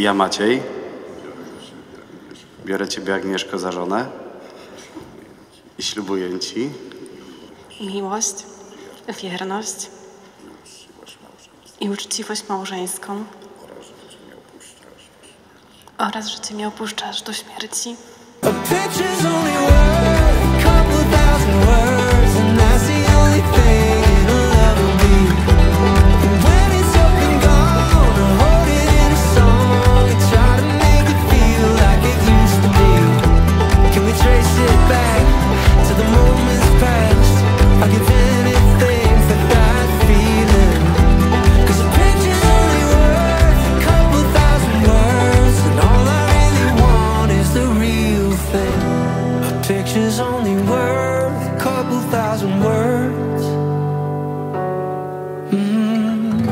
Ja Maciej. Biorę Ciebie Agnieszko za żonę. I ślubuję Ci miłość, wierność i uczciwość małżeńską oraz że Cię nie opuszczasz do śmierci. A picture's only worth a couple thousand words. Mm.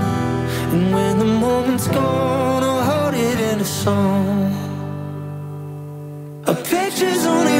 And when the moment's gone, I'll hold it in a song. A picture's only